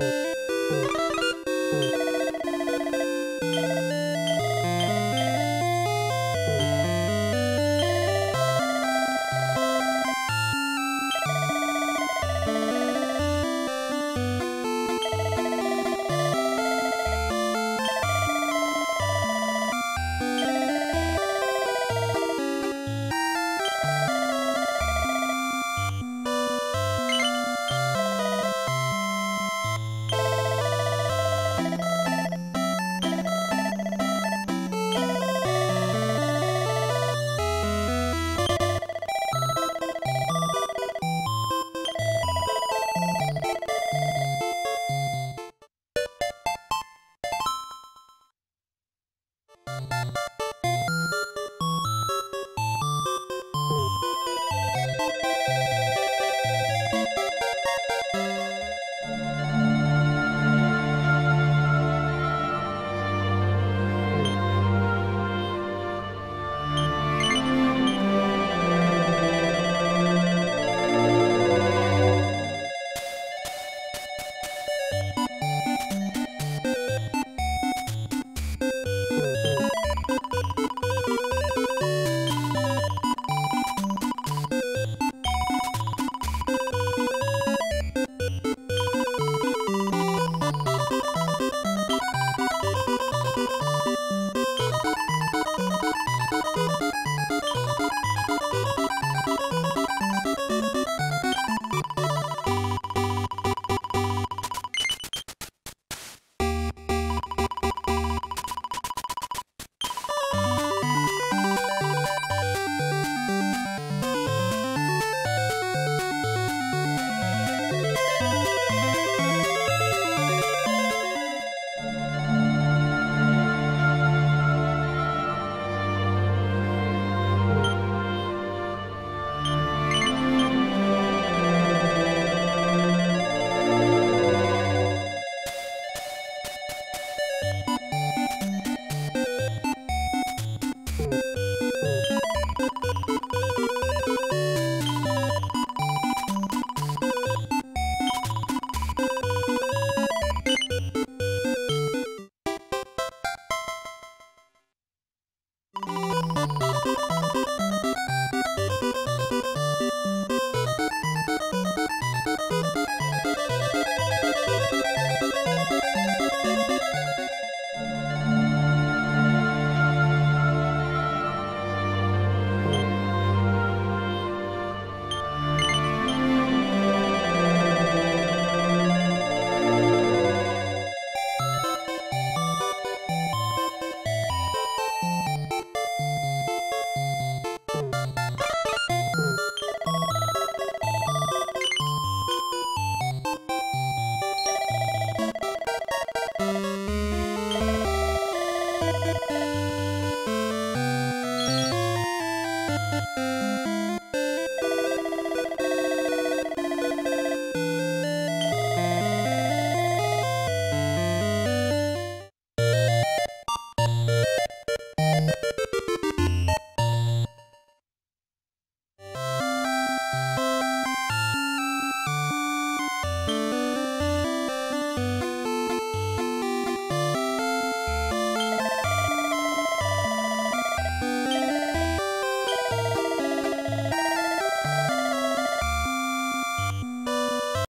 Música